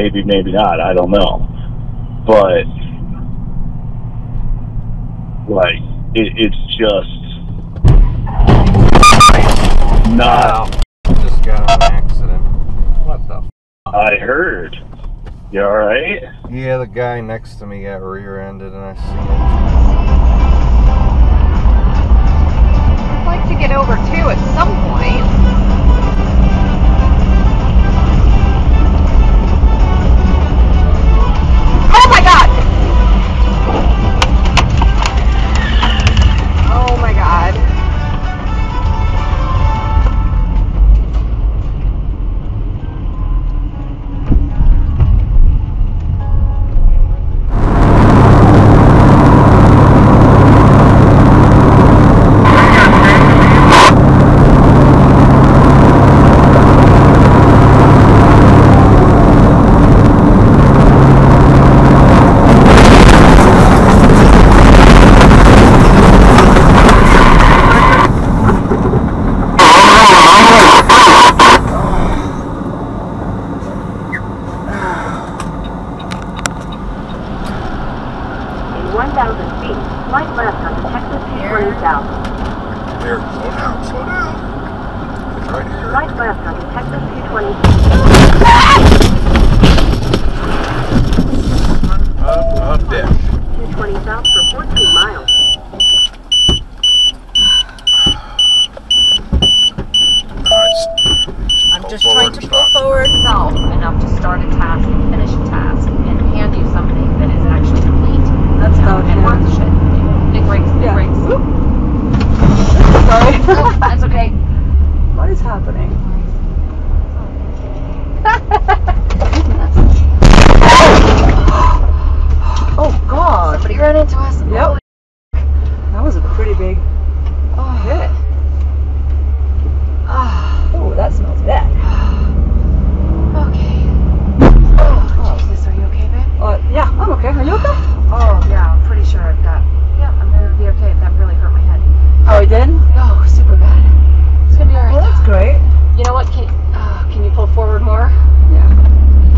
maybe, maybe not. I don't know. But like, it, it's just not. Just got an accident. What the? F- I heard. You all right? yeah, the guy next to me got rear-ended, and I seen I'd like to get over too at some point. Right left onto Texas 220 South. Here, slow down, slow down. It's right here. Right left onto Texas 220 Up, up, dash. 220 South for 14 miles. I'm just trying to pull forward. Self enough to start a task and finish a task and hand you something that is actually complete. That's you know, about and it. worth the shit. Big breaks, big Yeah. breaks. Sorry. Oh, That's okay. what is happening? oh God. Somebody ran into us. Yep. That was a pretty big hit. Ah, Oh, that smells bad. okay. Oh, Jesus, are you okay, babe? Uh, yeah, I'm okay. Are you okay? Oh, yeah, I'm pretty sure I've got. Yeah, I'm gonna be okay. That really hurt my head. Oh, he did? Oh, super bad. It's gonna be alright. Well, that's great. You know what? Can uh, can you pull forward more? Yeah.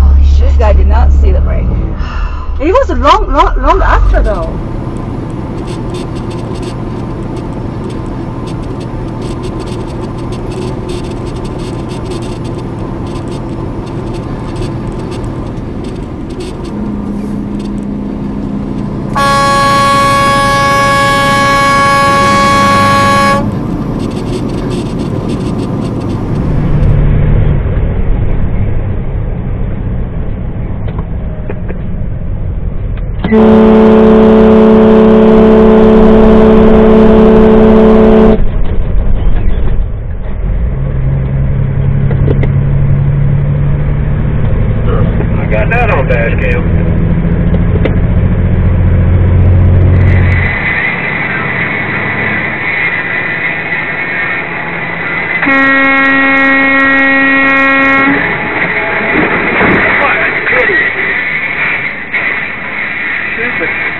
Holy shit. This guy did not see the break. He was long, long, long after though. I got that on dash cam.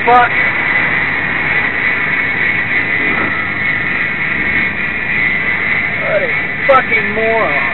Fuck. What a fucking moron.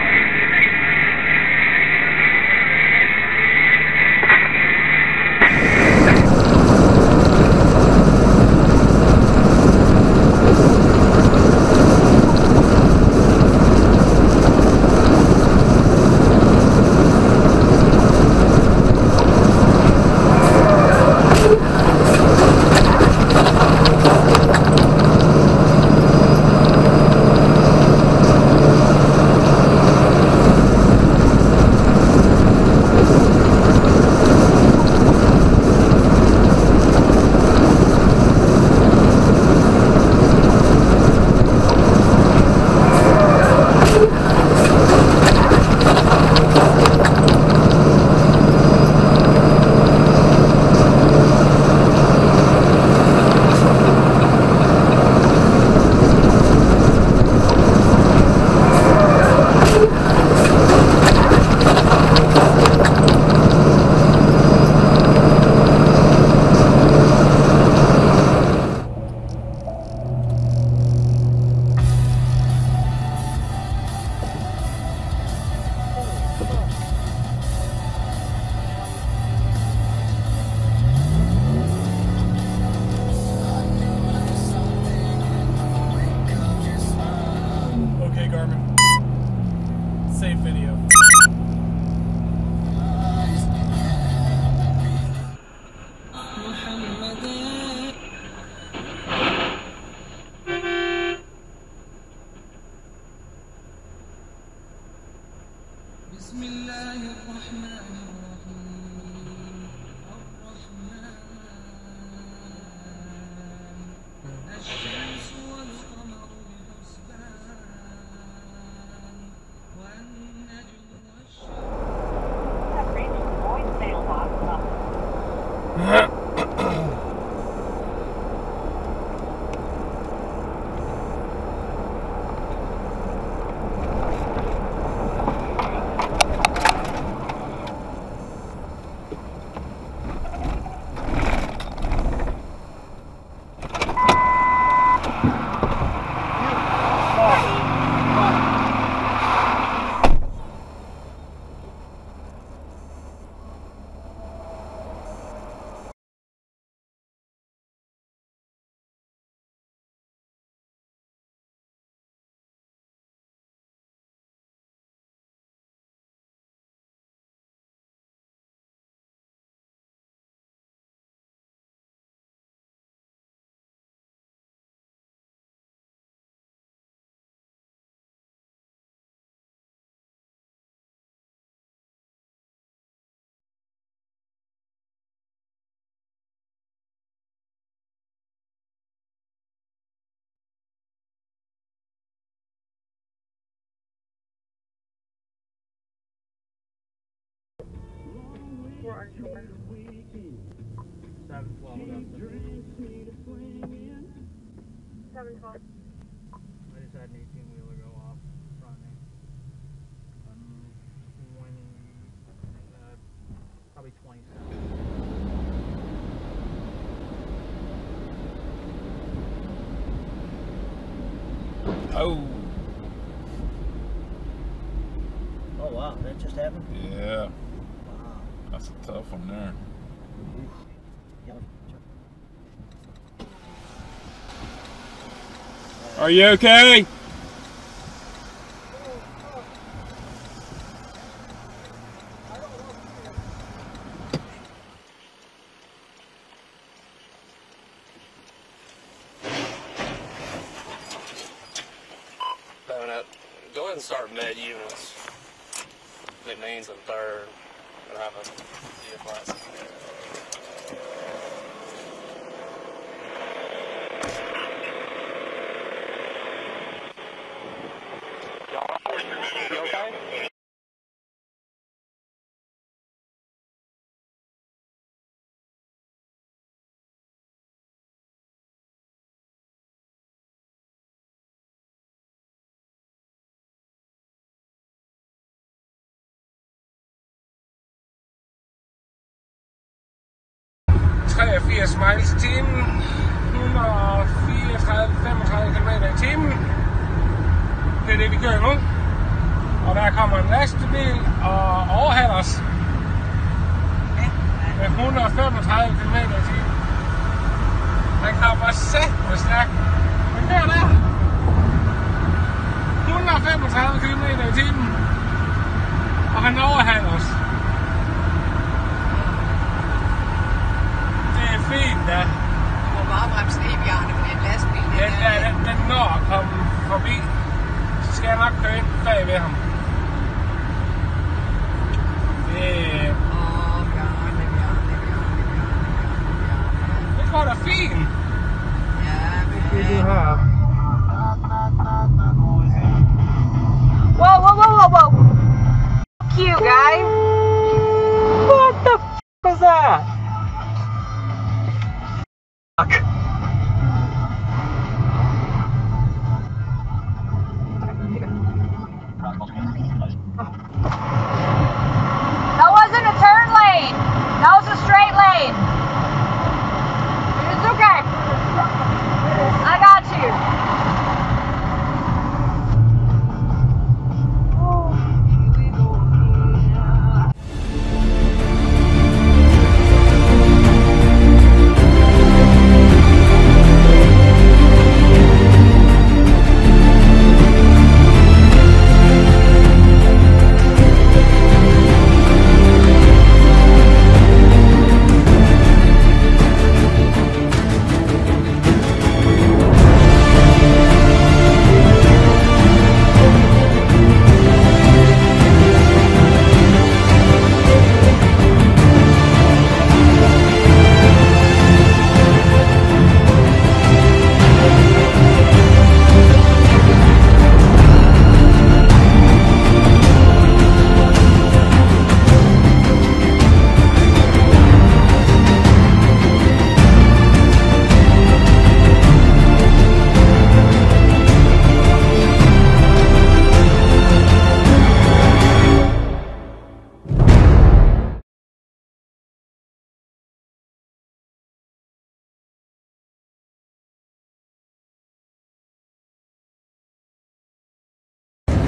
Garmin. Safe video. Seven twelve up to Seven twelve. I just had an eighteen wheeler go off front end. Um, twenty, uh, probably twenty-seven. Oh. Oh wow, that just happened? Yeah. That's a tough one there. Are you okay? Go ahead and start med units. It means a third. And have a see if miles i timen, 134-35 km i timen. Det er det, vi kører nu. Og der kommer en lastbil og overhaler os med 135 km i timen. Den kommer sæt med stærkt. Men der der. 135 km i timen. Og han overhaler os. Det du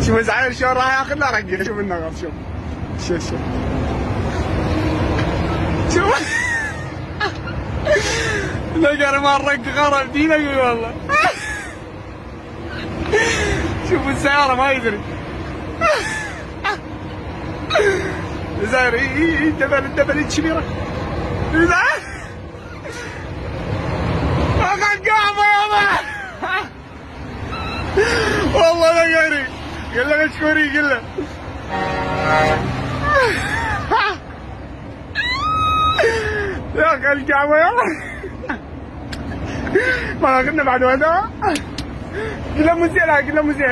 شوف زعل شو راح ياخذ رقي شوف النغم شوف. شوف شوف. شوف. نقر مرة غرب دينك والله. شوف السيارة ما يدري. زاير الدبل الدبل الكبيرة أخذ قاعدة يابا والله لا يلا غشكوري يلا. يا أخي الجعوة ما اخذنا بعد هذا. كلها مزيرة كلها مزيرة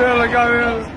يلا قام يلا.